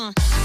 Uh.